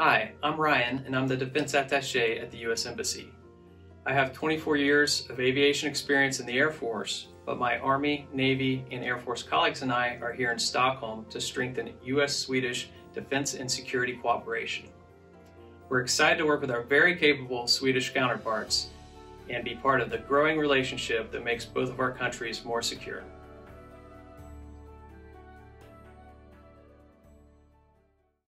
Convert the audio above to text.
Hi, I'm Ryan, and I'm the Defense Attaché at the U.S. Embassy. I have 24 years of aviation experience in the Air Force, but my Army, Navy, and Air Force colleagues and I are here in Stockholm to strengthen U.S. Swedish defense and security cooperation. We're excited to work with our very capable Swedish counterparts and be part of the growing relationship that makes both of our countries more secure.